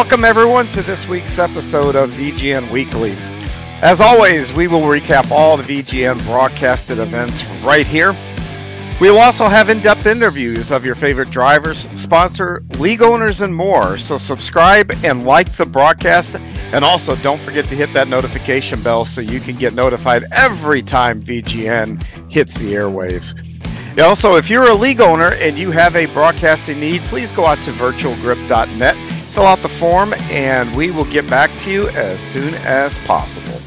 Welcome, everyone, to this week's episode of VGN Weekly. As always, we will recap all the VGN broadcasted events right here. We will also have in depth interviews of your favorite drivers, sponsor, league owners, and more. So, subscribe and like the broadcast. And also, don't forget to hit that notification bell so you can get notified every time VGN hits the airwaves. Also, if you're a league owner and you have a broadcasting need, please go out to virtualgrip.net, fill out the form, and we will get back to you as soon as possible.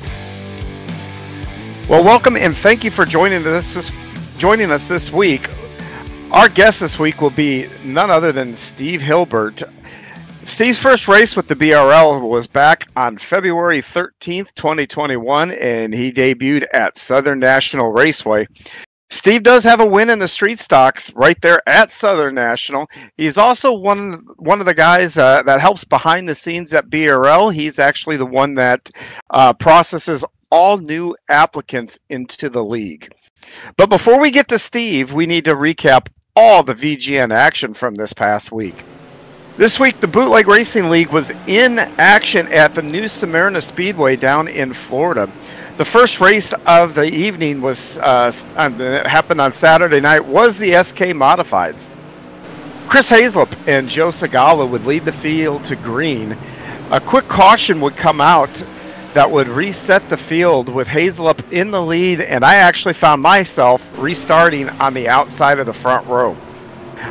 Well, welcome and thank you for joining us joining us this week. Our guest this week will be none other than Steve Hilbert. Steve's first race with the BRL was back on February 13th, 2021, and he debuted at Southern National Raceway. Steve does have a win in the street stocks right there at Southern National. He's also one one of the guys uh, that helps behind the scenes at BRL. He's actually the one that uh, processes all new applicants into the league. But before we get to Steve, we need to recap all the VGN action from this past week. This week, the Bootleg Racing League was in action at the New Smyrna Speedway down in Florida. The first race of the evening was uh, happened on Saturday night was the SK Modifieds. Chris Haslip and Joe Segala would lead the field to green. A quick caution would come out that would reset the field with Haslip in the lead, and I actually found myself restarting on the outside of the front row.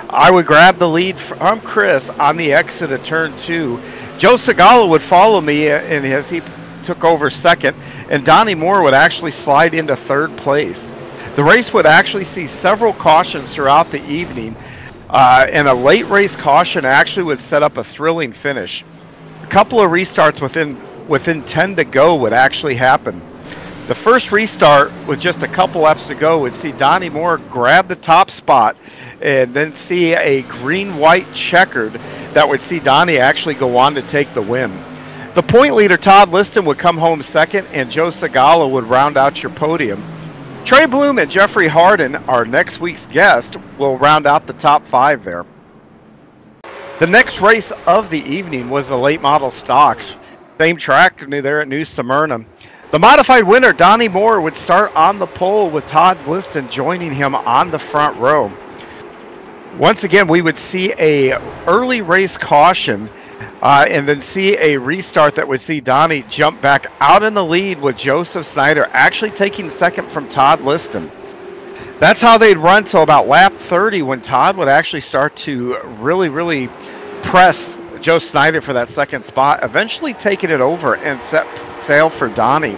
I would grab the lead from Chris on the exit of turn two. Joe Segala would follow me, and as he took over second, and Donnie Moore would actually slide into third place. The race would actually see several cautions throughout the evening, uh, and a late race caution actually would set up a thrilling finish. A couple of restarts within within 10 to go would actually happen. The first restart with just a couple laps to go would see Donnie Moore grab the top spot and then see a green-white checkered that would see Donnie actually go on to take the win. The point leader, Todd Liston, would come home second, and Joe Segala would round out your podium. Trey Bloom and Jeffrey Harden, our next week's guest, will round out the top five there. The next race of the evening was the late model stocks. Same track there at New Smyrna. The modified winner, Donnie Moore, would start on the pole with Todd Liston joining him on the front row. Once again, we would see a early race caution uh, and then see a restart that would see Donnie jump back out in the lead with Joseph Snyder actually taking second from Todd Liston. That's how they'd run till about lap 30 when Todd would actually start to really, really press Joe Snyder for that second spot, eventually taking it over and set sail for Donnie.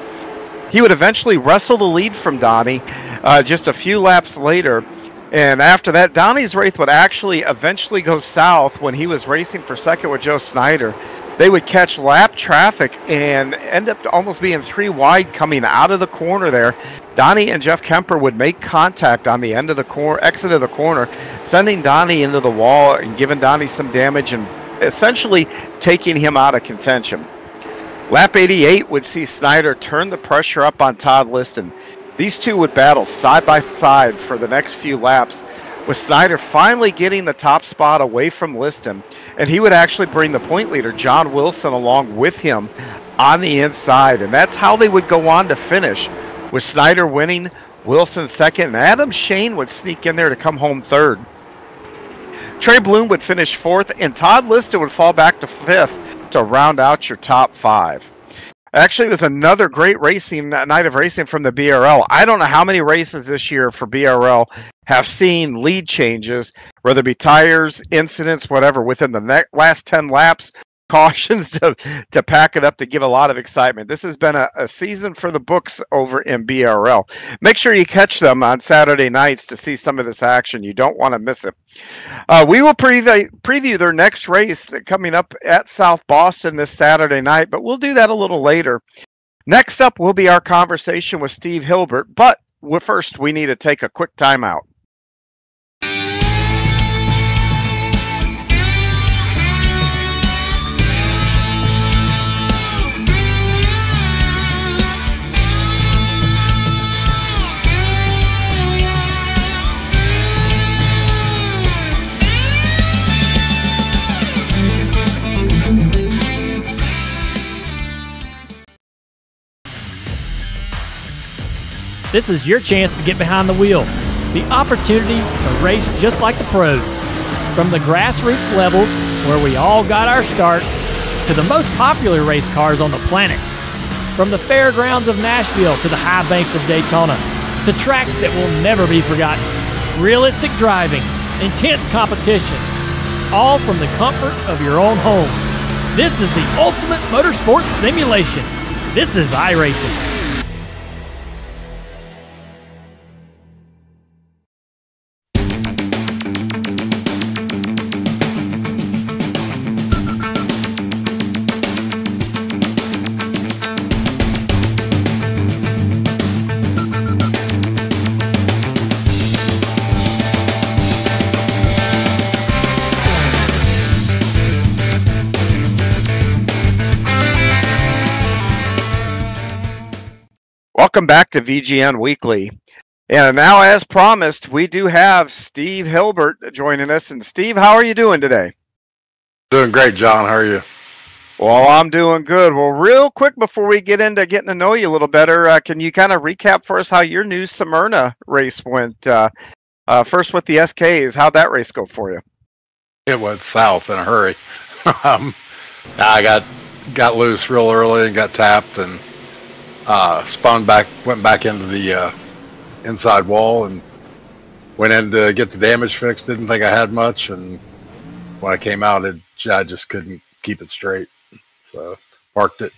He would eventually wrestle the lead from Donnie uh, just a few laps later and after that, Donnie's race would actually eventually go south when he was racing for second with Joe Snyder. They would catch lap traffic and end up almost being three wide coming out of the corner there. Donnie and Jeff Kemper would make contact on the end of the corner, exit of the corner, sending Donnie into the wall and giving Donnie some damage and essentially taking him out of contention. Lap 88 would see Snyder turn the pressure up on Todd Liston. These two would battle side by side for the next few laps, with Snyder finally getting the top spot away from Liston, and he would actually bring the point leader, John Wilson, along with him on the inside. And that's how they would go on to finish, with Snyder winning, Wilson second, and Adam Shane would sneak in there to come home third. Trey Bloom would finish fourth, and Todd Liston would fall back to fifth to round out your top five. Actually, it was another great racing night of racing from the BRL. I don't know how many races this year for BRL have seen lead changes, whether it be tires, incidents, whatever, within the last 10 laps cautions to to pack it up to give a lot of excitement. This has been a, a, season for the books over in BRL. Make sure you catch them on Saturday nights to see some of this action. You don't want to miss it. Uh, we will preview preview their next race coming up at South Boston this Saturday night, but we'll do that a little later. Next up will be our conversation with Steve Hilbert, but first we need to take a quick timeout. This is your chance to get behind the wheel. The opportunity to race just like the pros. From the grassroots levels, where we all got our start, to the most popular race cars on the planet. From the fairgrounds of Nashville to the high banks of Daytona, to tracks that will never be forgotten. Realistic driving, intense competition, all from the comfort of your own home. This is the ultimate motorsports simulation. This is iRacing. Welcome back to VGN Weekly. And now, as promised, we do have Steve Hilbert joining us. And Steve, how are you doing today? Doing great, John. How are you? Well, I'm doing good. Well, real quick before we get into getting to know you a little better, uh, can you kind of recap for us how your new Smyrna race went? Uh, uh, first with the SKs, how'd that race go for you? It went south in a hurry. um, I got got loose real early and got tapped and uh, spun back, went back into the uh, inside wall and went in to get the damage fixed. Didn't think I had much, and when I came out, it, I just couldn't keep it straight, so parked it.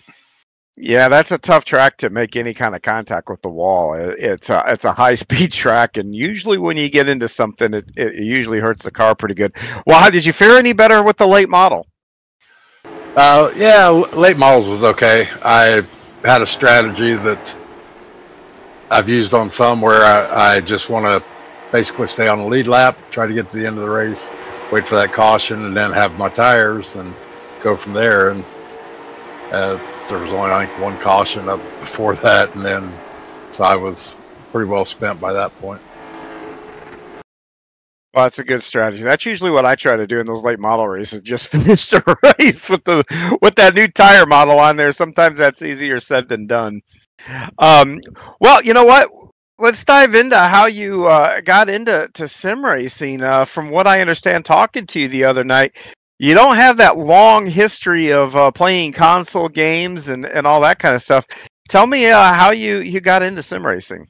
Yeah, that's a tough track to make any kind of contact with the wall. It's a it's a high speed track, and usually when you get into something, it, it usually hurts the car pretty good. Well, how did you fare any better with the late model? Uh, yeah, late models was okay. I had a strategy that I've used on some where I, I just want to basically stay on the lead lap, try to get to the end of the race, wait for that caution, and then have my tires and go from there. And uh, there was only think one caution up before that, and then so I was pretty well spent by that point. Well, that's a good strategy. That's usually what I try to do in those late model races. Just finish the race with the with that new tire model on there. Sometimes that's easier said than done. Um, well, you know what? Let's dive into how you uh, got into to sim racing. Uh, from what I understand, talking to you the other night, you don't have that long history of uh, playing console games and, and all that kind of stuff. Tell me uh, how you, you got into sim racing.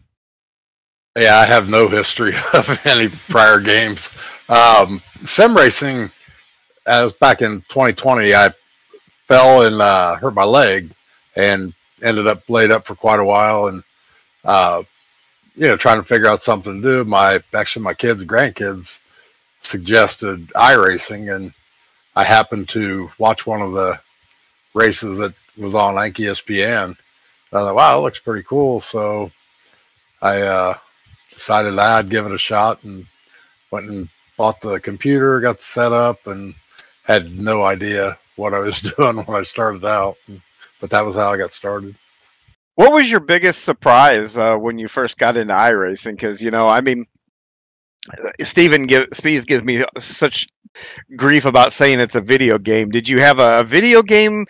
Yeah, I have no history of any prior games. Um, sim racing, as back in 2020, I fell and uh, hurt my leg and ended up laid up for quite a while and uh, you know trying to figure out something to do. My actually my kids, grandkids suggested iRacing, and I happened to watch one of the races that was on like ESPN. I thought, wow, it looks pretty cool. So I uh, decided I'd give it a shot and went and bought the computer, got set up, and had no idea what I was doing when I started out. But that was how I got started. What was your biggest surprise uh, when you first got into iRacing? Because you know, I mean, Stephen give, gives me such grief about saying it's a video game. Did you have a video game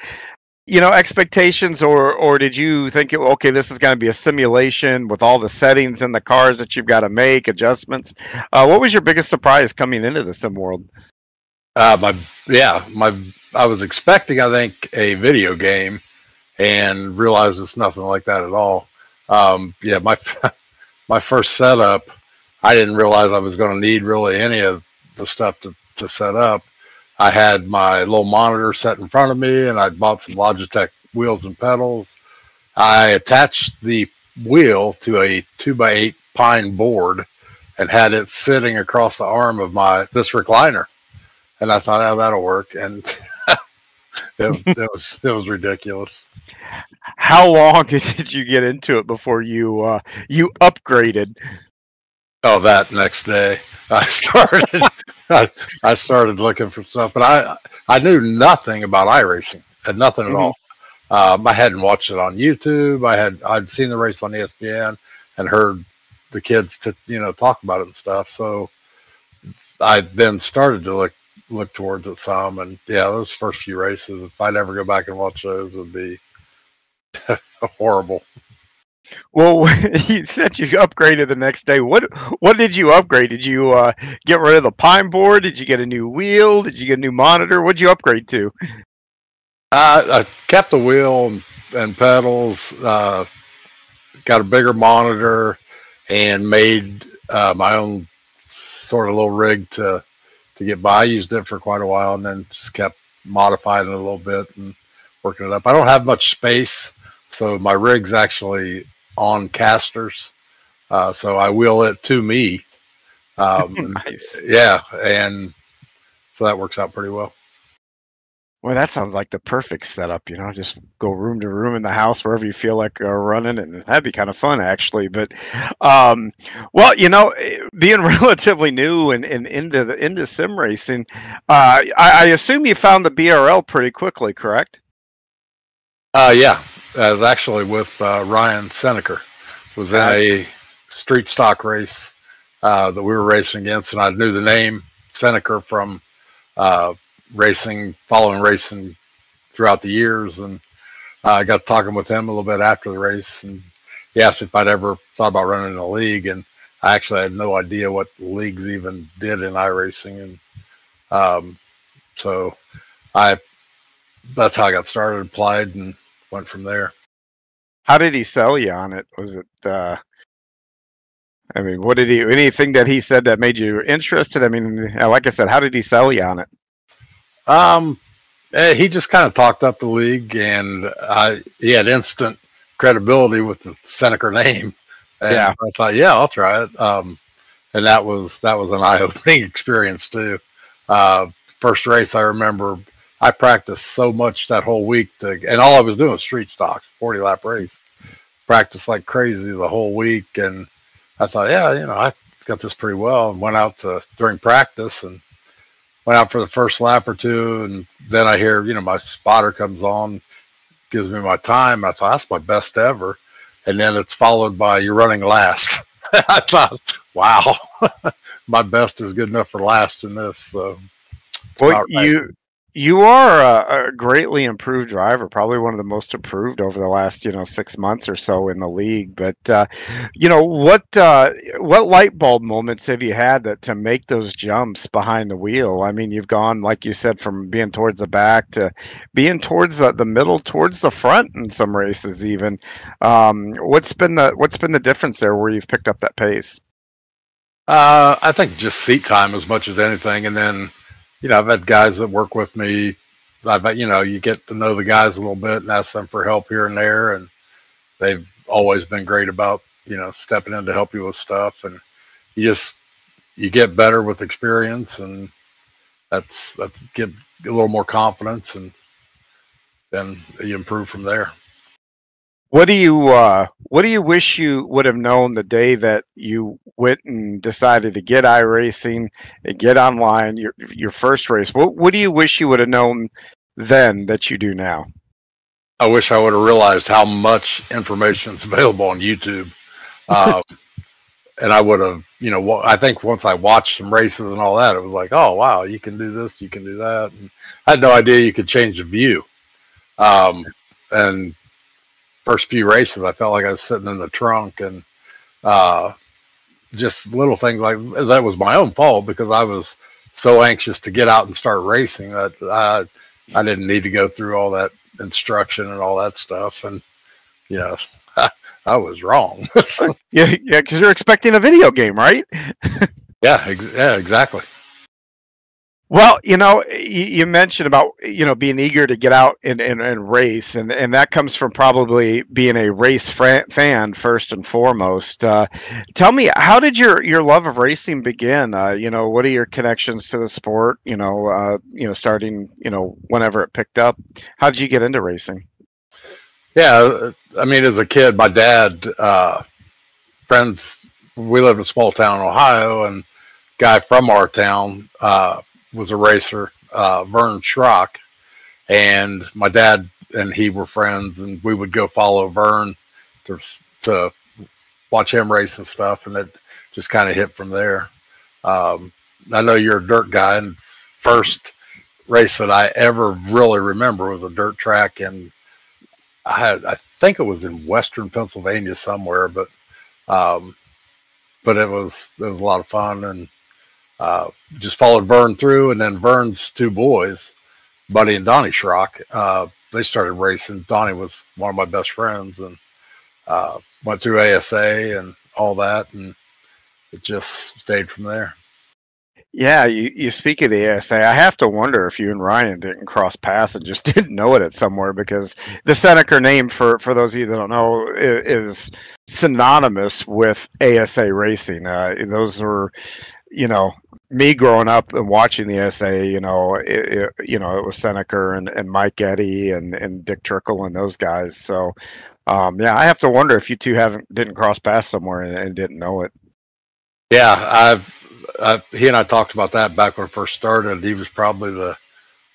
you know expectations or or did you think okay this is going to be a simulation with all the settings and the cars that you've got to make adjustments? Uh, what was your biggest surprise coming into the sim world? Uh, my yeah my i was expecting i think a video game and realized it's nothing like that at all. Um, yeah my my first setup i didn't realize i was going to need really any of the stuff to, to set up I had my little monitor set in front of me, and I bought some Logitech wheels and pedals. I attached the wheel to a two by eight pine board and had it sitting across the arm of my this recliner. And I thought, oh, that'll work. And it, it, was it was ridiculous. How long did you get into it before you uh, you upgraded? Oh, that next day I started. I, I started looking for stuff, but I I knew nothing about iRacing, and nothing at mm-hmm. all. Um, I hadn't watched it on YouTube. I had I'd seen the race on ESPN and heard the kids to you know talk about it and stuff. So I then started to look look towards it some, and yeah, those first few races, if I'd ever go back and watch those, would be horrible. Well, you said you upgraded the next day. What what did you upgrade? Did you uh, get rid of the pine board? Did you get a new wheel? Did you get a new monitor? What'd you upgrade to? Uh, I kept the wheel and, and pedals. Uh, got a bigger monitor and made uh, my own sort of little rig to to get by. I used it for quite a while and then just kept modifying it a little bit and working it up. I don't have much space, so my rig's actually on casters. Uh, so I wheel it to me. Um, nice. Yeah, and so that works out pretty well. Well, that sounds like the perfect setup. You know, just go room to room in the house wherever you feel like uh, running, and that'd be kind of fun, actually. But, um, well, you know, eh, being relatively new and, and into the into sim racing, uh, I, I, assume you found the BRL pretty quickly, correct? Uh, yeah, I was actually with uh, Ryan Senneker. Was in a street stock race uh, that we were racing against, and I knew the name Senneker from uh, racing, following racing throughout the years, and uh, I got talking with him a little bit after the race, and he asked if I'd ever thought about running in a league, and I actually had no idea what leagues even did in iRacing, and um, so I that's how I got started, applied, and went from there. How did he sell you on it? Was it? Uh, I mean, what did he? Anything that he said that made you interested? I mean, like I said, how did he sell you on it? Um, eh, he just kind of talked up the league, and I he had instant credibility with the Senneker name. And yeah, I thought, yeah, I'll try it. Um, and that was that was an eye opening experience too. Uh, first race, I remember I practiced so much that whole week, to, and all I was doing was street stocks, forty lap race. Practiced like crazy the whole week, and I thought, yeah, you know, I got this pretty well, and went out to during practice and went out for the first lap or two, and then I hear, you know, my spotter comes on, gives me my time. I thought that's my best ever, and then it's followed by you're running last. I thought, wow, my best is good enough for last in this. So, well, you you are a, a, greatly improved driver, probably one of the most improved over the last you know six months or so in the league. But uh, you know what uh, what light bulb moments have you had that to make those jumps behind the wheel? I mean, you've gone like you said from being towards the back to being towards the, the middle, towards the front in some races. Even um, what's been the what's been the difference there where you've picked up that pace? Uh, I think just seat time as much as anything, and then you know, I've had guys that work with me. I've, you know, you get to know the guys a little bit and ask them for help here and there, and they've always been great about, you know, stepping in to help you with stuff. And you just you get better with experience, and that's that's get a little more confidence, and then you improve from there. What do you uh, what do you wish you would have known the day that you went and decided to get iRacing and get online your your first race? What what do you wish you would have known then that you do now? I wish I would have realized how much information is available on YouTube. Um, and I would have, you know, I think once I watched some races and all that, it was like, oh wow, you can do this, you can do that. And I had no idea you could change the view. Um, and first few races, I felt like I was sitting in the trunk and uh, just little things like that was my own fault because I was so anxious to get out and start racing that I, I didn't need to go through all that instruction and all that stuff. And, you know, I, I was wrong. yeah, yeah, because you're expecting a video game, right? yeah, ex- yeah, exactly. Well, you know, you, mentioned about you know being eager to get out and, and, and race, and, and that comes from probably being a race fan first and foremost. Uh, tell me, how did your, your love of racing begin? Uh, you know, what are your connections to the sport? You know, uh, you know, starting you know whenever it picked up. How did you get into racing? Yeah, I mean, as a kid, my dad, uh, friends, we lived in a small town, Ohio, and guy from our town uh, was a racer, uh, Vern Schrock, and my dad and he were friends, and we would go follow Vern to to watch him race and stuff, and it just kind of hit from there. Um, I know you're a dirt guy, and first race that I ever really remember was a dirt track and I had I think it was in Western Pennsylvania somewhere, but um, but it was it was a lot of fun and uh, just followed Vern through, and then Vern's two boys, Buddy and Donnie Schrock, uh, they started racing. Donnie was one of my best friends, and uh, went through ASA and all that, and it just stayed from there. Yeah, you, you speak of the ASA. I have to wonder if you and Ryan didn't cross paths and just didn't know it at somewhere because the Senneker name, for, for those of you that don't know, is, is synonymous with ASA racing. Uh, those were, you know, me growing up and watching the SA, you know, it, it, you know, it was Senneker and, and Mike Eddy and, and Dick Trickle and those guys. So, um, yeah, I have to wonder if you two haven't didn't cross paths somewhere and, and didn't know it. Yeah, I've uh, he and I talked about that back when I first started. He was probably the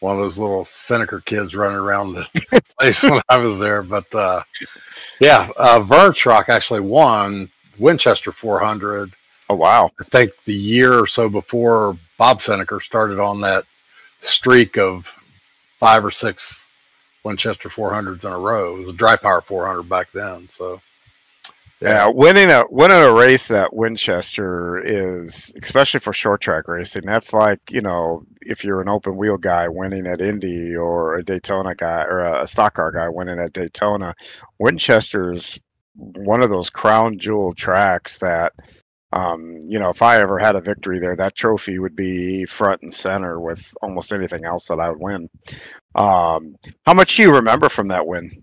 one of those little Senneker kids running around the place when I was there. But uh, yeah, uh, Vern Schrock actually won Winchester 400. Oh wow! I think the year or so before Bob Senneker started on that streak of five or six Winchester 400s in a row. It was a dry power 400 back then. So yeah, winning a winning a race at Winchester is especially for short track racing. That's like you know if you're an open wheel guy winning at Indy or a Daytona guy or a stock car guy winning at Daytona. Winchester's one of those crown jewel tracks that um, you know if I ever had a victory there, that trophy would be front and center with almost anything else that I would win. Um, how much do you remember from that win?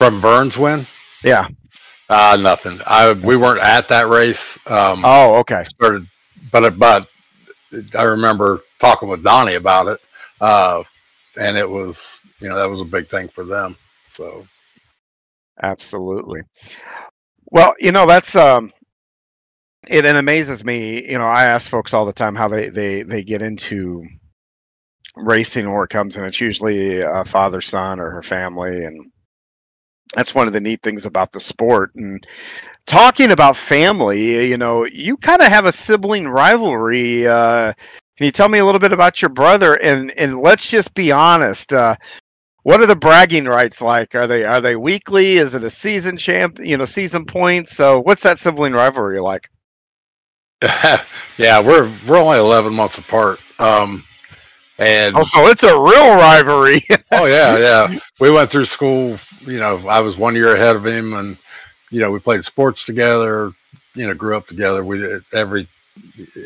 From Vern's win? Yeah. Uh, nothing. I we weren't at that race. Um, oh, okay. Started, but but I remember talking with Donnie about it, uh, and it was you know that was a big thing for them. So, absolutely. Well, you know that's um, it, it amazes me. You know, I ask folks all the time how they they they get into racing or it comes, and it's usually a father son or her family and that's one of the neat things about the sport. And talking about family you know you kind of have a sibling rivalry uh, can you tell me a little bit about your brother? And and let's just be honest uh, what are the bragging rights like? Are they are they weekly? Is it a season champ you know season points? So what's that sibling rivalry like yeah we're we're only 11 months apart um and oh, so it's a real rivalry. oh yeah, yeah. We went through school. You know, I was one year ahead of him, and you know, we played sports together. You know, grew up together. We did every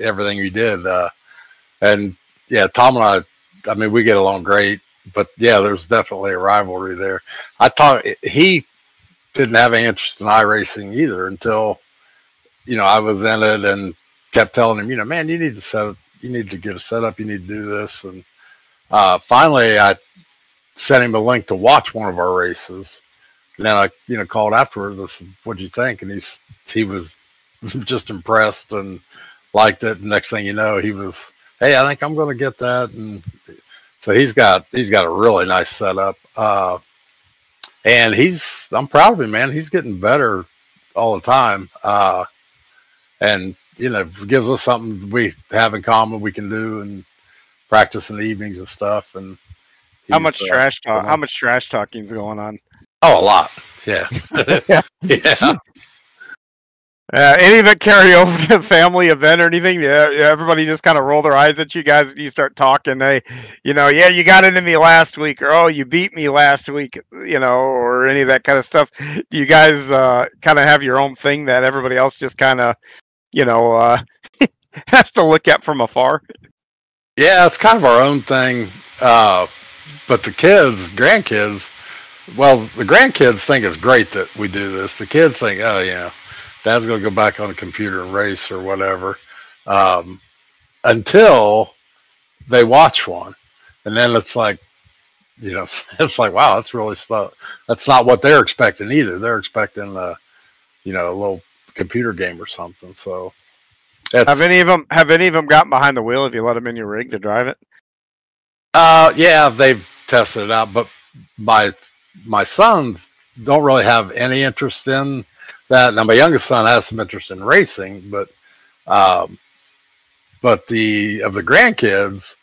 everything we did. Uh, and yeah, Tom and I. I mean, we get along great. But yeah, there's definitely a rivalry there. I thought he didn't have any interest in iRacing either until you know I was in it and kept telling him, you know, man, you need to set up, you need to get a setup, you need to do this. And uh, finally, I sent him a link to watch one of our races. And then I, you know, called afterwards. I said, "What'd you think?" And he's he was just impressed and liked it. Next thing you know, he was, "Hey, I think I'm going to get that." And so he's got he's got a really nice setup. Uh, and he's I'm proud of him, man. He's getting better all the time. Uh, and you know gives us something we have in common we can do and practice in the evenings and stuff and how much uh, trash talk how much trash talking is going on oh a lot yeah yeah yeah uh, any of it carry over to a family event or anything? Yeah, everybody just kind of roll their eyes at you guys. You start talking. They, you know, yeah, you got into me last week, or oh, you beat me last week, you know, or any of that kind of stuff. Do you guys uh, kind of have your own thing that everybody else just kind of you know, uh, has to look at from afar. Yeah, it's kind of our own thing. Uh, but the kids, grandkids, well, the grandkids think it's great that we do this. The kids think, oh, yeah, dad's going to go back on the computer and race or whatever. Um, until they watch one. And then it's like, you know, it's like, wow, that's really slow. That's not what they're expecting either. They're expecting, uh, you know, a little computer game or something. So, have any of them have any of them gotten behind the wheel if you let them in your rig to drive it? Uh, yeah, they've tested it out, but my my sons don't really have any interest in that. Now, my youngest son has some interest in racing, but um, but the of the grandkids,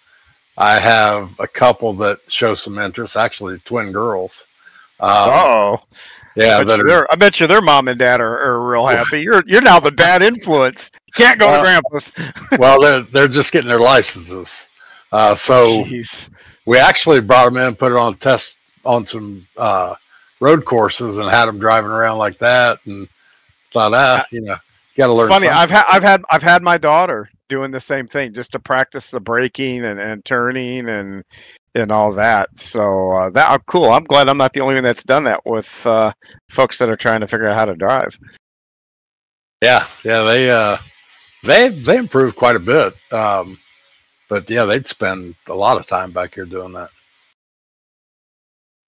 I have a couple that show some interest. Actually, twin girls. Um, oh, yeah, I bet, you I bet you their mom and dad are, are real happy. You're you're now the bad influence. Can't go Well, to grandpa's. well, they're they're just getting their licenses. Uh, so Jeez. we actually brought them in, put it on test on some uh, road courses, and had them driving around like that, and thought, ah, you know, got to learn. funny. something. I've had I've had I've had my daughter doing the same thing just to practice the braking and, and turning and and all that. So uh, that oh, cool. I'm glad I'm not the only one that's done that with uh, folks that are trying to figure out how to drive. Yeah, yeah, they uh, they they improved quite a bit. Um, but yeah, they'd spend a lot of time back here doing that.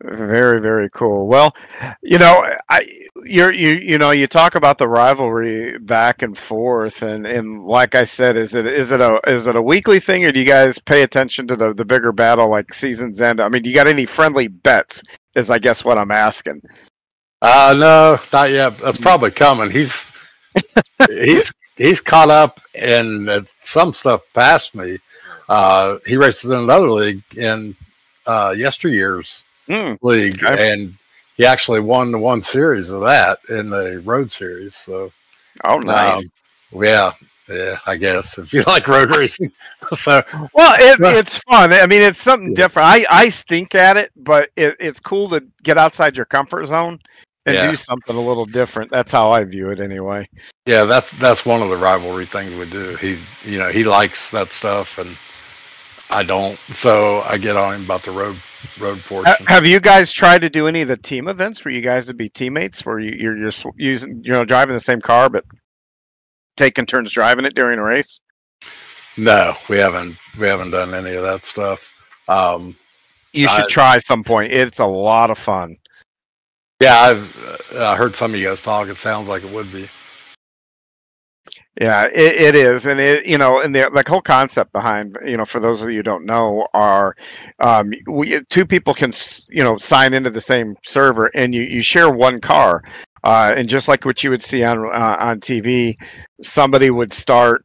Very, very cool. Well, you know, I you're you you know you talk about the rivalry back and forth, and and like I said, is it is it a is it a weekly thing, or do you guys pay attention to the the bigger battle like seasons end? I mean, do you got any friendly bets? Is I guess what I'm asking. Uh, no, not yet. That's probably coming. He's he's he's caught up in uh, some stuff past me. Uh, he races in another league in uh, yesteryear's Hmm. league, Okay. and he actually won the one series of that in the road series. So Oh, nice. Um, yeah, yeah, I guess if you like road racing. so well, it, it's fun. I mean, it's something Yeah. different. I I stink at it, but it, it's cool to get outside your comfort zone and Yeah. do something a little different. That's how I view it, anyway. yeah, that's that's one of the rivalry things we do. He, you know, he likes that stuff, and I don't. So I get on him about the road road portion. Have you guys tried to do any of the team events where you guys would be teammates, where you, you're you're using you know driving the same car but taking turns driving it during a race? No, we haven't we haven't done any of that stuff. Um, You should I- try some point. It's a lot of fun. yeah, I've uh, I heard some of you guys talk. It sounds like it would be. Yeah, it, it is, and it you know, and the like whole concept behind you know, for those of you who don't know, are um, we two people can you know sign into the same server, and you you share one car, uh, and just like what you would see on uh, on TV, somebody would start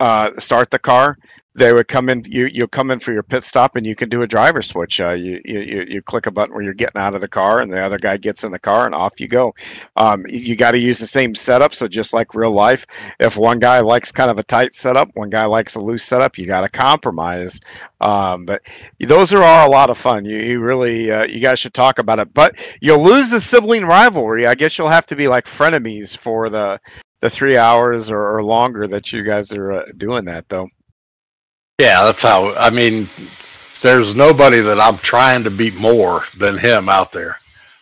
uh, start the car. They would come in. You you come in for your pit stop, and you can do a driver switch. Uh, you, you you click a button where you're getting out of the car, and the other guy gets in the car, and off you go. Um, you got to use the same setup. So just like real life, if one guy likes kind of a tight setup, one guy likes a loose setup, you got to compromise. Um, but those are all a lot of fun. You, you really, uh, you guys should talk about it. But you'll lose the sibling rivalry. I guess you'll have to be like frenemies for the the three hours or, or longer that you guys are uh, doing that, though. Yeah, that's how. I mean, there's nobody that I'm trying to beat more than him out there.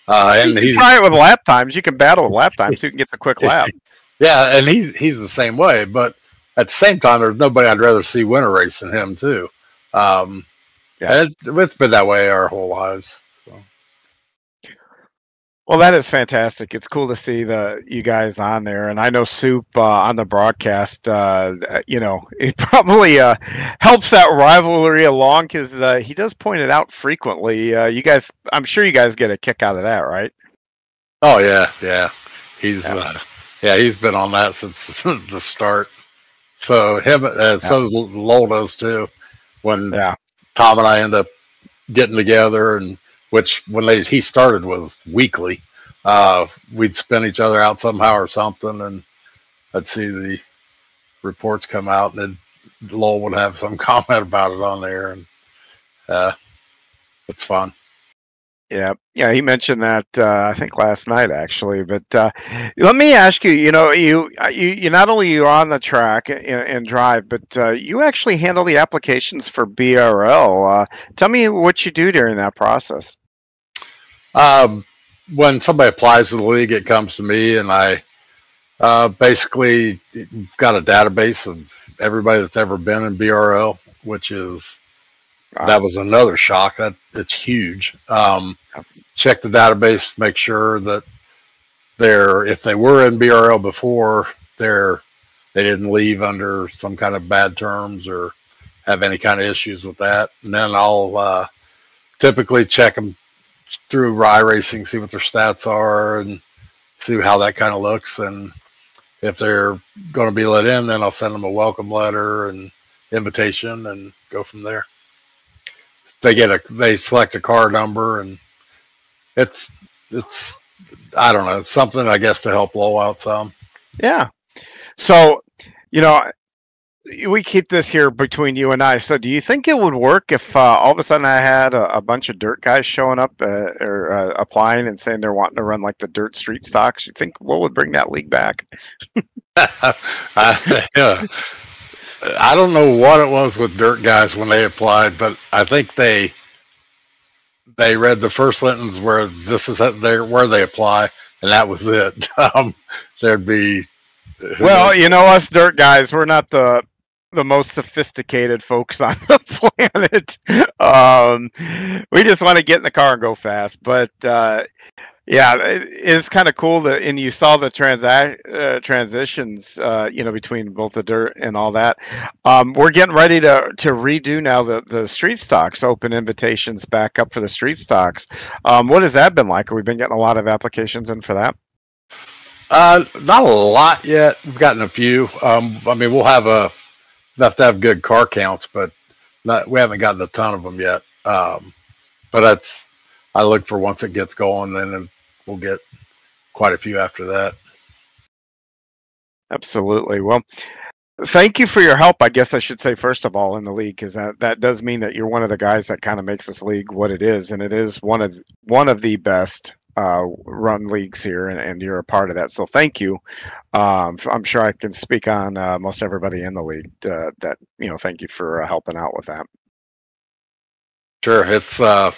Uh, You and can he's try it with lap times. You can battle with lap times. You can get the quick lap. yeah, and he's he's the same way. But at the same time, there's nobody I'd rather see win a race than him too. Um, Yeah. it, it's been that way our whole lives. Well, that is fantastic. It's cool to see the you guys on there, and I know Soup uh, on the broadcast. Uh, you know, it probably uh, helps that rivalry along because uh, he does point it out frequently. Uh, you guys, I'm sure you guys get a kick out of that, right? Oh yeah, yeah. He's Yeah. Uh, yeah, he's been on that since the start. So him, uh, so Lowell too. When Yeah. Tom and I end up getting together, and which when they he started was weekly. Uh, we'd spin each other out somehow or something, and I'd see the reports come out, and then Lowell would have some comment about it on there, and uh, it's fun. Yeah, yeah. He mentioned that uh, I think last night actually. But uh, let me ask you. You know, you uh, you, you not only you're on the track and, drive, but uh, you actually handle the applications for BRL. Uh, tell me what you do during that process. Um, when somebody applies to the league, it comes to me, and I uh, basically got a database of everybody that's ever been in BRL, which is that was another shock. That it's huge. Um, check the database, make sure that they're if they were in BRL before, they're they didn't leave under some kind of bad terms or have any kind of issues with that. And then I'll uh, typically check them through iRacing, see what their stats are, and see how that kind of looks. And if they're going to be let in, then I'll send them a welcome letter and invitation, and go from there. They get a they select a car number, and it's it's I don't know, something I guess to help blow out some. Yeah. So, you know, we keep this here between you and I. So, do you think it would work if uh, all of a sudden I had a, a bunch of dirt guys showing up uh, or uh, applying and saying they're wanting to run like the dirt street stocks? You think what would bring that league back? I, yeah. I don't know what it was with dirt guys when they applied, but I think they they read the first sentence where this is there where they apply, and that was it. Um, there'd be well, you know us dirt guys, we're not the the most sophisticated folks on the planet. Um, we just want to get in the car and go fast. But uh, yeah, it, it's kind of cool that, and you saw the transact uh, transitions, uh, you know, between both the dirt and all that. Um, we're getting ready to to redo now the the street stocks, open invitations back up for the street stocks. Um, what has that been like? We've been getting a lot of applications in for that? Uh, not a lot yet. We've gotten a few. Um, I mean, we'll have a enough to have good car counts, but not, we haven't gotten a ton of them yet. Um, but that's I look for once it gets going, then we'll get quite a few after that. Absolutely. Well, thank you for your help. I guess I should say first of all in the league, because that that does mean that you're one of the guys that kind of makes this league what it is, and it is one of one of the best uh, run leagues here, and, and, you're a part of that. So thank you. Um, I'm sure I can speak on uh, most everybody in the league. Uh, that you know, thank you for uh, helping out with that. Sure, it's. Uh,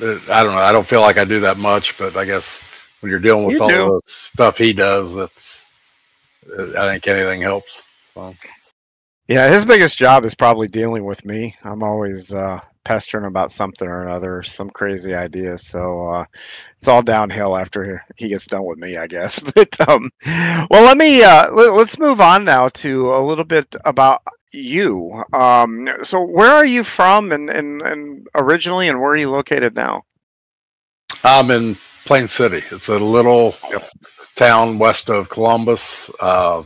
I don't know. I don't feel like I do that much, but I guess when you're dealing with you all do. the stuff he does, that's. I think anything helps. So. Yeah, his biggest job is probably dealing with me. I'm always uh, pestering about something or another, some crazy idea. So uh, it's all downhill after he gets done with me, I guess. But um, well, let me uh, let, us move on now to a little bit about you. Um, so where are you from, and, and and originally, and where are you located now? I'm in Plain City. It's a little yep. town west of Columbus. Uh,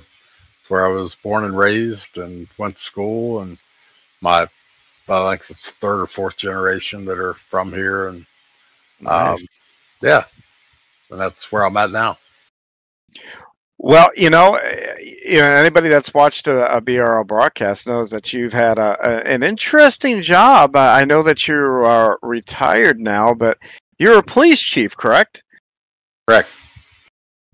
where I was born and raised and went to school and my I think it's third or fourth generation that are from here, and nice. um, yeah, and that's where I'm at now. Well, you know, eh, you know, anybody that's watched a, a BRL broadcast knows that you've had a, a, an interesting job. I know that you are retired now, but you're a police chief, correct? Correct.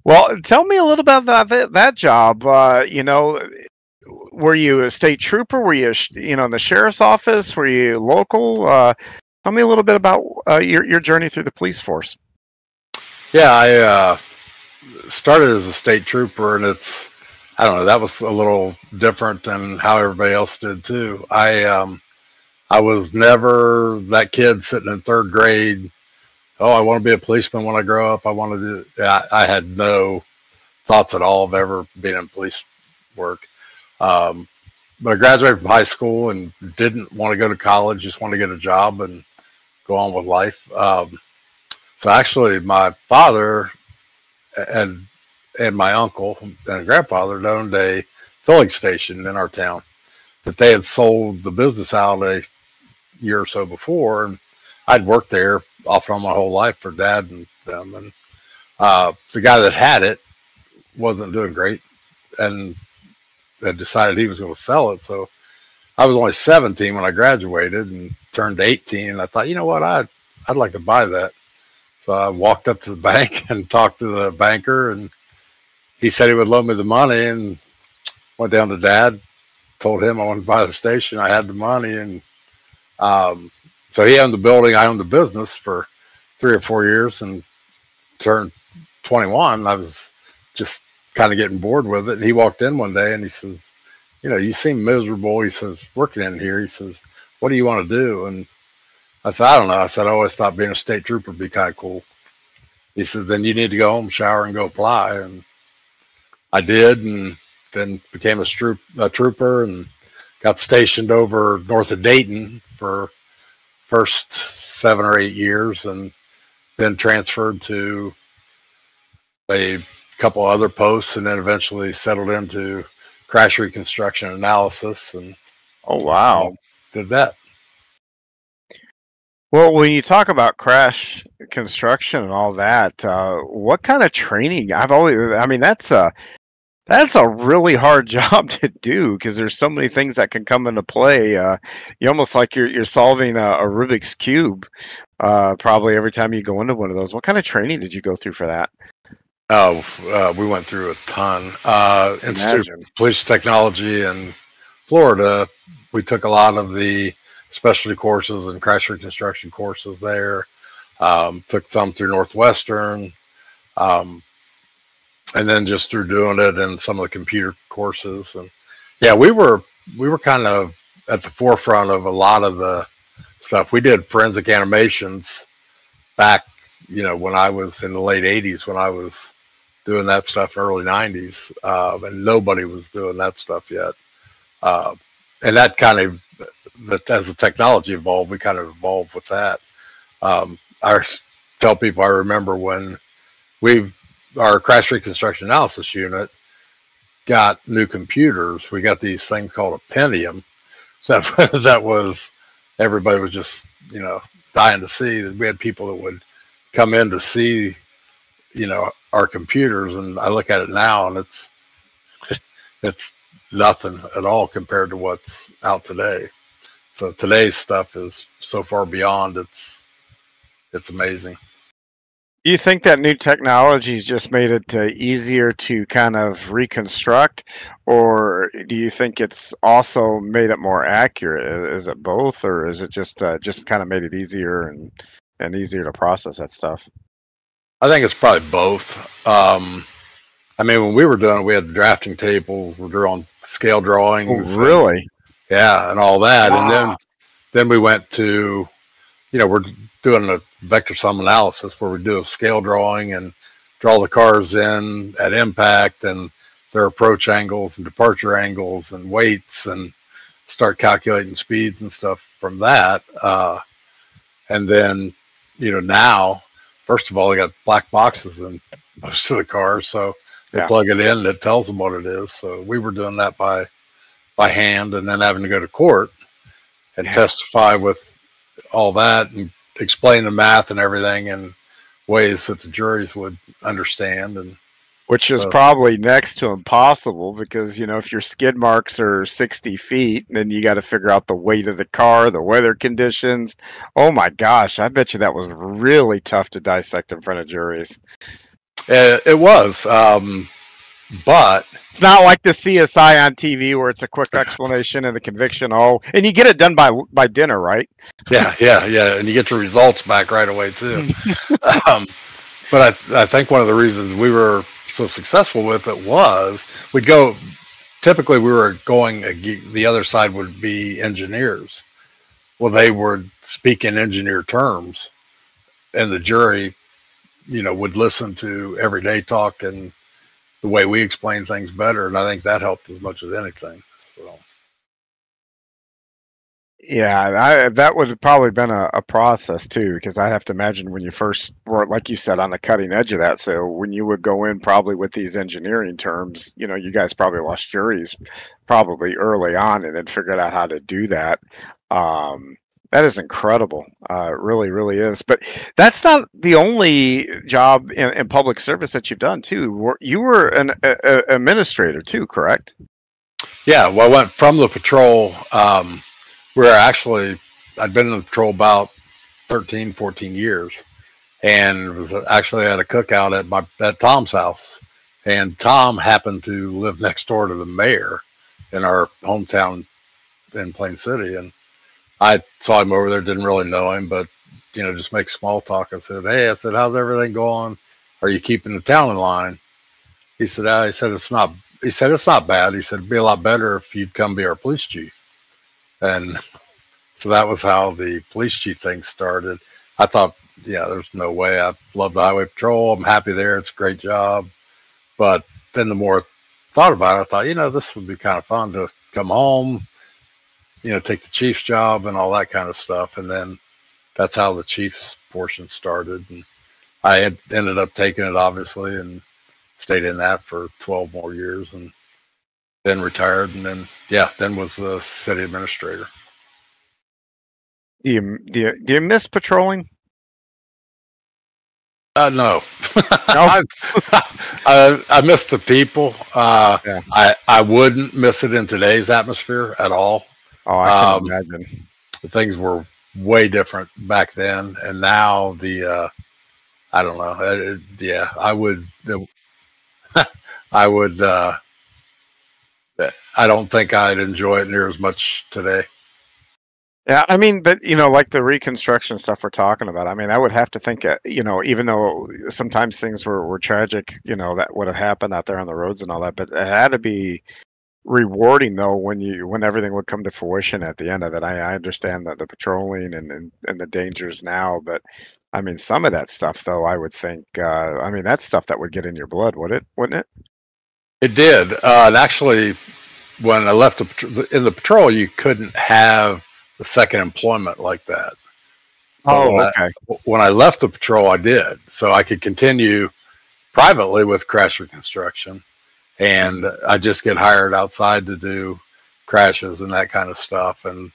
Well, tell me a little about that that, that job. Uh, you know, were you a state trooper? Were you, you know, in the sheriff's office? Were you local? Uh, tell me a little bit about uh, your your journey through the police force. Yeah, I uh, started as a state trooper, and it's I don't know that was a little different than how everybody else did too. I um, I was never that kid sitting in third grade. Oh, I want to be a policeman when I grow up. I want to. I, I had no thoughts at all of ever being in police work. Um, but I graduated from high school and didn't want to go to college, just wanted to get a job and go on with life. Um, so actually, my father and and my uncle and grandfather owned a filling station in our town that they had sold the business out a year or so before, and I'd worked there off and on my whole life for dad and them. And uh, the guy that had it wasn't doing great, and had decided he was going to sell it. So I was only 17 when I graduated and turned 18. And I thought, you know what, I'd, I'd like to buy that. So I walked up to the bank and talked to the banker, and he said he would loan me the money. And went down to dad, told him I wanted to buy the station. I had the money, and um, so he owned the building. I owned the business for three or four years, and turned 21. I was just kind of getting bored with it. And he walked in one day and he says, You know, you seem miserable. He says, Working in here. He says, What do you want to do? And I said, I don't know. I said, I always thought being a state trooper would be kind of cool. He said, Then you need to go home, shower, and go apply. And I did. And then became a, troop, a trooper and got stationed over north of Dayton for first seven or eight years and then transferred to a couple other posts, and then eventually settled into crash reconstruction analysis. And oh wow, did that. Well, when you talk about crash construction and all that, uh, what kind of training? I've always, I mean, that's a that's a really hard job to do because there's so many things that can come into play. Uh, you almost like you're you're solving a, a Rubik's cube, uh, probably every time you go into one of those. What kind of training did you go through for that? Oh, uh, we went through a ton. Uh, Institute of Police Technology in Florida, we took a lot of the specialty courses and crash reconstruction courses there. Um, took some through Northwestern, um, and then just through doing it and some of the computer courses. And yeah, we were we were kind of at the forefront of a lot of the stuff. We did forensic animations back, you know, when I was in the late '80s when I was doing that stuff in early 90s uh, and nobody was doing that stuff yet. Uh, and that kind of that as the technology evolved we kind of evolved with that. Um, i tell people i remember when we our crash reconstruction analysis unit got new computers. We got these things called a pentium so that was everybody was just you know dying to see. That we had people that would come in to see you know our computers and I look at it now and it's it's nothing at all compared to what's out today. So today's stuff is so far beyond it's it's amazing. Do you think that new technology's just made it uh, easier to kind of reconstruct, or do you think it's also made it more accurate? Is it both, or is it just uh, just kind of made it easier and and easier to process that stuff? I think it's probably both. Um, I mean, when we were doing it, we had drafting tables, we're drawing scale drawings. Oh, really? And, yeah, and all that. Wow. And then then we went to, you know, we're doing a vector sum analysis where we do a scale drawing and draw the cars in at impact and their approach angles and departure angles and weights and start calculating speeds and stuff from that. Uh, and then, you know, now first of all, they got black boxes in most of the cars, so they yeah. plug it in and it tells them what it is. So we were doing that by by hand, and then having to go to court and yeah. testify with all that and explain the math and everything in ways that the juries would understand and which is probably next to impossible because you know if your skid marks are 60 feet then you got to figure out the weight of the car the weather conditions. Oh my gosh i bet you that was really tough to dissect in front of juries. It, it was um, but it's not like the csi on tv where it's a quick explanation and the conviction oh and you get it done by by dinner right? Yeah yeah yeah and you get your results back right away too. Um, but I, I think one of the reasons we were so successful with it was we'd go typically we were going the other side would be engineers. Well they would speak in engineer terms and the jury you know would listen to everyday talk and the way we explain things better and i think that helped as much as anything so yeah, I, that would have probably been a, a process too, because I have to imagine when you first were, like you said, on the cutting edge of that. So when you would go in probably with these engineering terms, you know, you guys probably lost juries probably early on and then figured out how to do that. Um, that is incredible. Uh, it really, really is. But that's not the only job in, in public service that you've done too. You were an a, a administrator too, correct? Yeah. Well, I went from the patrol. Um, we're actually I'd been in the patrol about 13, 14 years, and was actually at a cookout at my at Tom's house, and Tom happened to live next door to the mayor in our hometown in Plain City, and I saw him over there. Didn't really know him, but you know, just make small talk. I said, "Hey," I said, "How's everything going? Are you keeping the town in line?" He said, "I ah, said it's not." He said, "It's not bad." He said, "It'd be a lot better if you'd come be our police chief." And so that was how the police chief thing started. I thought, yeah, there's no way. I love the highway patrol. I'm happy there. It's a great job. But then the more I thought about it, I thought, you know, this would be kind of fun to come home, you know, take the chief's job and all that kind of stuff. And then that's how the chief's portion started. And I had ended up taking it, obviously, and stayed in that for 12 more years. And then retired, and then yeah, then was the city administrator. Do you do you, do you miss patrolling? Uh, no, No? I, I, I miss the people. Uh, Yeah. I I wouldn't miss it in today's atmosphere at all. Oh, I can Um, imagine. Things were way different back then, and now the uh, I don't know. Uh, it- yeah, I would. I would. Uh, I don't think I'd enjoy it near as much today. Yeah, I mean, but you know, like the reconstruction stuff we're talking about. I mean, I would have to think, uh, you know, even though sometimes things were, were tragic, you know, that would have happened out there on the roads and all that, but it had to be rewarding though when you when everything would come to fruition at the end of it. I, I understand that the patrolling and, and and the dangers now, but I mean, some of that stuff though, I would think, uh, I mean, that's stuff that would get in your blood, would it? Wouldn't it? It did, uh, and actually, when I left the, in the patrol, you couldn't have the second employment like that. Oh, Well, okay. when I left the patrol, I did, so I could continue privately with crash reconstruction, and I just get hired outside to do crashes and that kind of stuff, and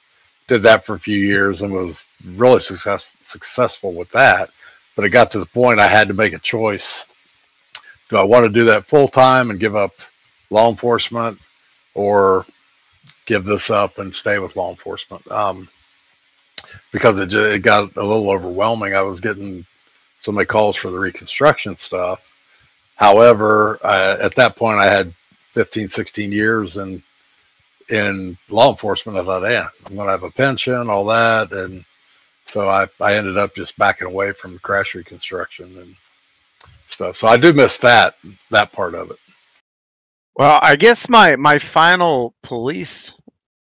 did that for a few years and was really success, successful with that. But it got to the point I had to make a choice: do I want to do that full time and give up law enforcement, or give this up and stay with law enforcement? Um, because it, it got a little overwhelming. I was getting so many calls for the reconstruction stuff. However, at that point, I had 15, 16 years in in law enforcement. I thought, yeah, I'm going to have a pension, all that, and so I, I ended up just backing away from crash reconstruction and stuff. So I do miss that that part of it. Well, I guess my my final police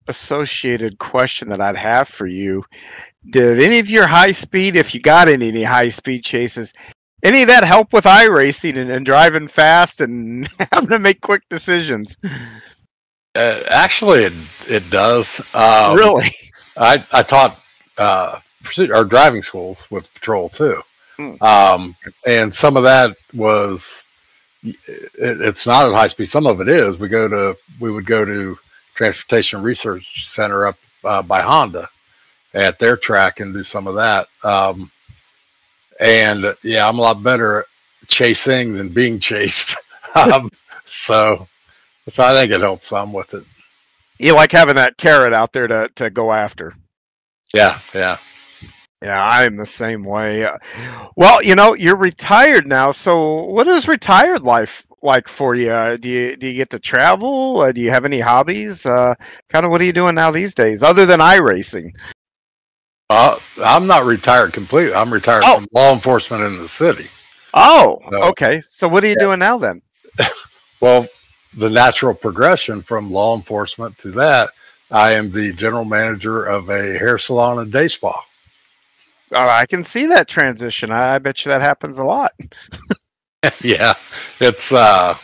associated question that I'd have for you: Did any of your high speed, if you got any, any high speed chases, any of that help with iRacing and, and driving fast and having to make quick decisions? Uh, actually, it it does. Um, really? I, I taught uh, pursuit or driving schools with patrol too, Hmm. um, and some of that was it, it's not at high speed. Some of it is. We go to we would go to Transportation Research Center up uh, by Honda at their track and do some of that. Um, and yeah, I'm a lot better at chasing than being chased. um, so so I think it helps some with it. You like having that carrot out there to to go after? Yeah, yeah. Yeah, I'm the same way. Well, you know, you're retired now. So, what is retired life like for you? Uh, Do you do you get to travel? Uh, do you have any hobbies? Uh, kind of what are you doing now these days, other than iRacing? Uh, I'm not retired completely. I'm retired Oh. from law enforcement in the city. Oh, No. okay. So, what are you doing now then? Well, the natural progression from law enforcement to that, I am the general manager of a hair salon and day spa. Uh, I can see that transition. I, bet you that happens a lot. yeah, it's uh,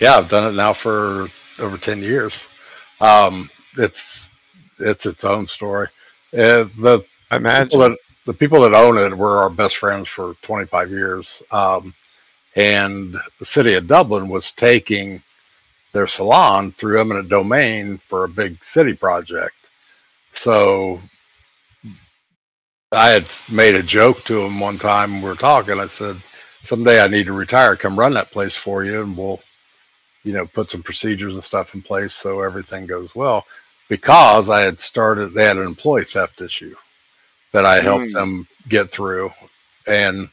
yeah, I've done it now for over ten years. Um, it's it's its own story. Uh, the I people imagine. that the people that own it were our best friends for 25 years. Um, and the city of Dublin was taking their salon through eminent domain for a big city project. So I had made a joke to him one time we were talking. I said, someday I need to retire, come run that place for you and we'll, you know, put some procedures and stuff in place so everything goes well. Because I had started, they had an employee theft issue that I helped Mm. them get through. And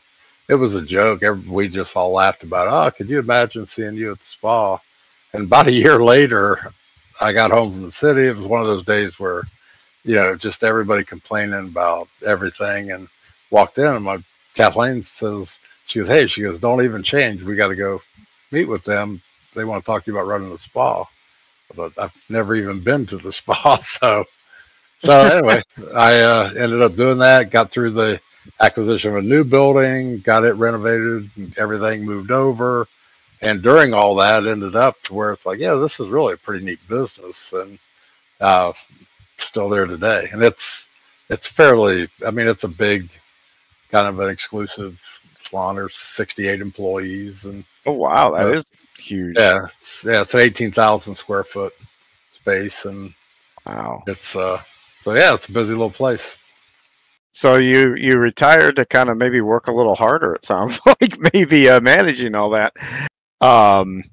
it was a joke. We just all laughed about, oh, could you imagine seeing you at the spa? And about a year later, I got home from the city. It was one of those days where, you know, just everybody complaining about everything and walked in and my Kathleen says, she goes, Hey, she goes, don't even change. We got to go meet with them. They want to talk to you about running the spa. I thought, I've never even been to the spa. So, so anyway, I uh, ended up doing that, got through the acquisition of a new building, got it renovated, everything moved over. And during all that, ended up to where it's like, yeah, this is really a pretty neat business, and uh, still there today. And it's it's fairly, I mean, it's a big, kind of an exclusive salon. There's 68 employees, and Oh wow, that Uh, is huge. yeah, it's, yeah, it's an 18,000 square foot space, and Wow. it's uh, so yeah, it's a busy little place. So you you retired to kind of maybe work a little harder. It sounds like maybe uh, managing all that. Um,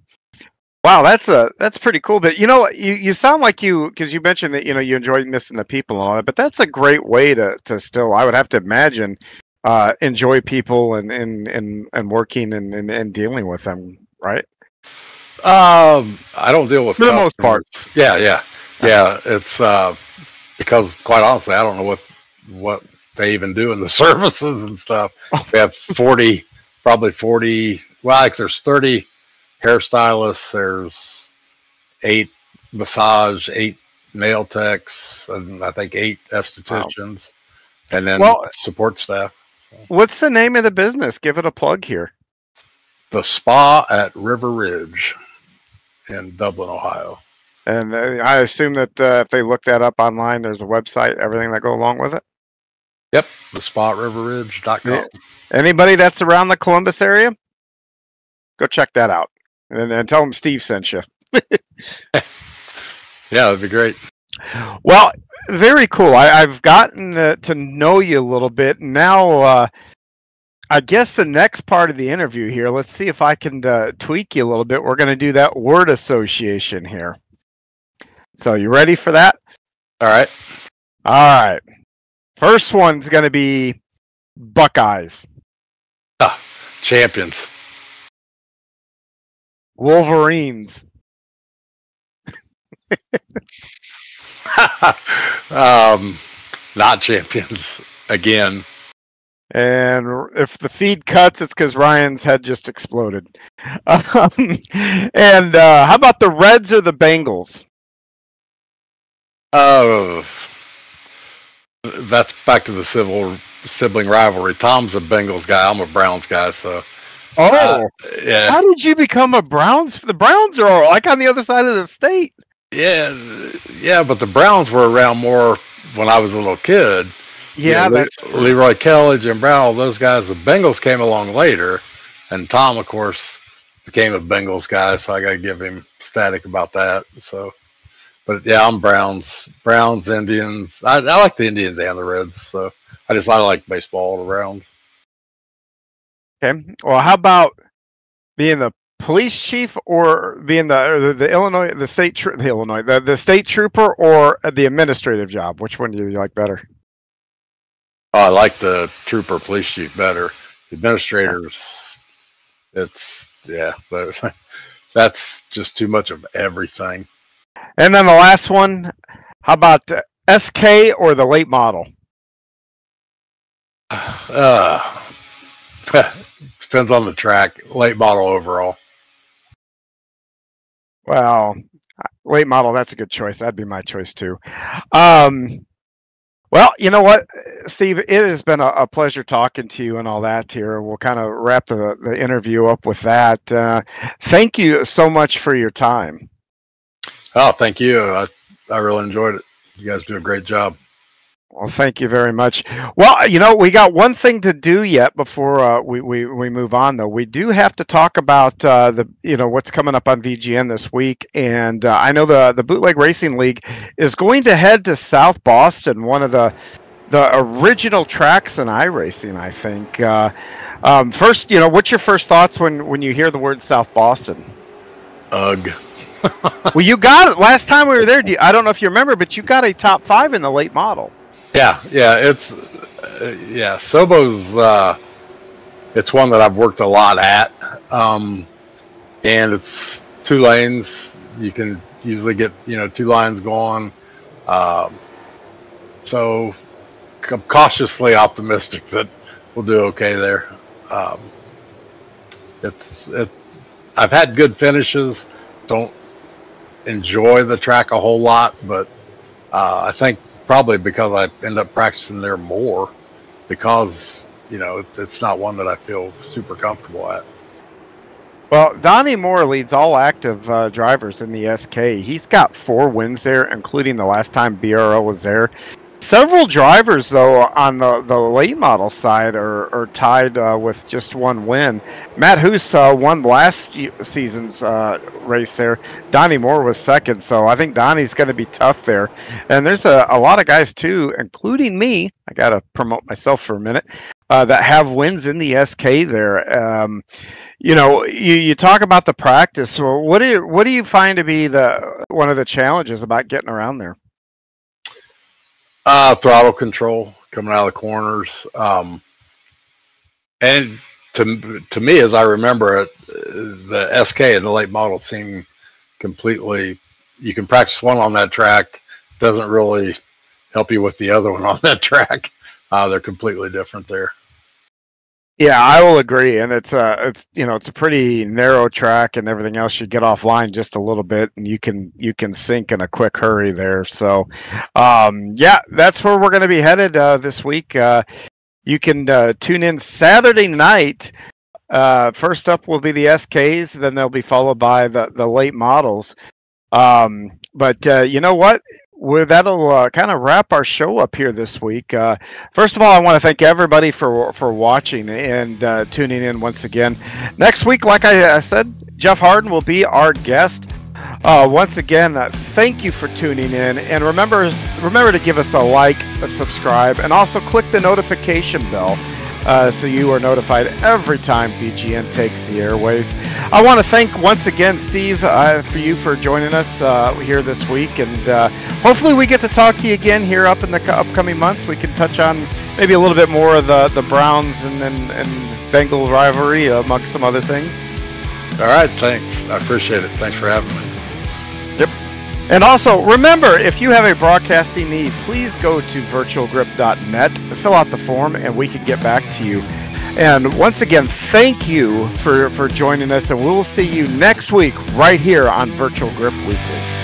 wow, that's a that's pretty cool. But you know, you you sound like you because you mentioned that you know you enjoyed missing the people and all that. But that's a great way to to still. I would have to imagine uh, enjoy people and and and and working and, and and dealing with them, right? Um, I don't deal with For the most part. Yeah, yeah, yeah. It's uh, because quite honestly, I don't know what what they even do in the services and stuff. We have forty, probably forty. Well, like there's thirty hairstylists. There's eight massage, eight nail techs, and I think eight estheticians, and then Well- support staff. What's the name of the business? Give it a plug here. The spa at River Ridge in Dublin, Ohio. And I assume that uh, if they look that up online, there's a website, everything that go along with it. Yep, the spa at riverridge.com. Yeah. Anybody that's around the Columbus area, go check that out, and, and tell them Steve sent you. Yeah, that'd be great. Well, very cool. I, I've gotten uh, to know you a little bit. Now, uh, I guess the next part of the interview here, let's see if I can uh, tweak you a little bit. We're going to do that word association here. So, you ready for that? All right. All right. First one's going to be Buckeyes, Ah, Champions. Wolverines, um, not champions again. and if the feed cuts, it's because Ryan's head just exploded. Um, and uh, how about the Reds or the Bengals? Oh, that's back to the civil sibling rivalry. Tom's a Bengals guy. I'm a Browns guy. So Oh, uh, yeah, how did you become a Browns? The Browns are like on the other side of the state. yeah, yeah. But the Browns were around more when I was a little kid. You Yeah, know, Le- that's. Leroy Kelly, Jim Brown, those guys. The Bengals came along later, and Tom, of course, became a Bengals guy. So I got to give him static about that. So, but yeah, I'm Browns, Browns, Indians. I, I like the Indians and the Reds. So I just I like baseball all around. Okay. Well, how about being the police chief or being the or the, the Illinois the state tro- the Illinois the, the state trooper or the administrative job? Which one do you like better? Oh, I like the trooper police chief better. The administrators, it's yeah, but that's just too much of everything. And then the last one, how about SK or the late model? Uh, depends on the track. Late model overall. Well, late model, that's a good choice. That'd be my choice too. Um, well, you know what, Steve, it has been a, a pleasure talking to you and all that here. We'll kind of wrap the, the interview up with that. Uh, thank you so much for your time. Oh, thank you. I, I really enjoyed it. You guys do a great job. Well, thank you very much. Well, you know, we got one thing to do yet before uh, we, we we move on, though. We do have to talk about uh, the you know what's coming up on VGN this week, and uh, I know the the Bootleg Racing League is going to head to South Boston, one of the the original tracks in iRacing, I think. Uh, um, first, you know, what's your first thoughts when when you hear the word South Boston? Ugh. well, you got it last time we were there. Do you, I don't know if you remember, but you got a top five in the late model. Yeah, yeah. It's uh, yeah. Sobo's. Uh, it's one that I've worked a lot at, um, and it's two lanes. You can usually get you know two lines going. Um, so I'm cautiously optimistic that we'll do okay there. Um, it's it. I've had good finishes. Don't enjoy the track a whole lot, but uh, I think probably because I end up practicing there more because you know it's not one that I feel super comfortable at. Well, Donnie Moore leads all active uh, drivers in the SK. He's got four wins there, including the last time BRL was there. Several drivers, though, on the, the late model side are, are tied uh, with just one win. Matt Hoos uh, won last season's uh, race there. Donnie Moore was second, so I think Donnie's going to be tough there. And there's a, a lot of guys, too, including me. I got to promote myself for a minute. Uh, that have wins in the SK there. Um, you know, you, you talk about the practice. what do you what do you find to be the one of the challenges about getting around there? Uh, throttle control coming out of the corners. Um, and to to me, as I remember it, the SK and the late model seem completely. You can practice one on that track, doesn't really help you with the other one on that track. Uh, they're completely different there. Yeah, I will agree, and it's a it's you know it's a pretty narrow track and everything else. You get offline just a little bit, and you can you can sink in a quick hurry there. So, um, yeah, that's where we're going to be headed uh, this week. Uh, you can uh, tune in Saturday night. Uh, first up will be the SKs, then they'll be followed by the the late models. Um, but uh, you know what? Well, that'll uh, kind of wrap our show up here this week. Uh, first of all, I want to thank everybody for for watching and uh, tuning in once again. Next week, like I, I said, Jeff Harden will be our guest. Uh, once again, uh, thank you for tuning in, and remember remember to give us a like, a subscribe, and also click the notification bell uh, so you are notified every time VGN takes the airways. I want to thank once again Steve uh, for you for joining us uh, here this week, and uh, hopefully we get to talk to you again here up in the upcoming months. We can touch on maybe a little bit more of the, the Browns and, and, and Bengal rivalry among some other things. All right, thanks. I appreciate it. Thanks for having me. And also, remember, if you have a broadcasting need, please go to virtualgrip.net, fill out the form, and we can get back to you. And once again, thank you for, for joining us, and we'll see you next week right here on Virtual Grip Weekly.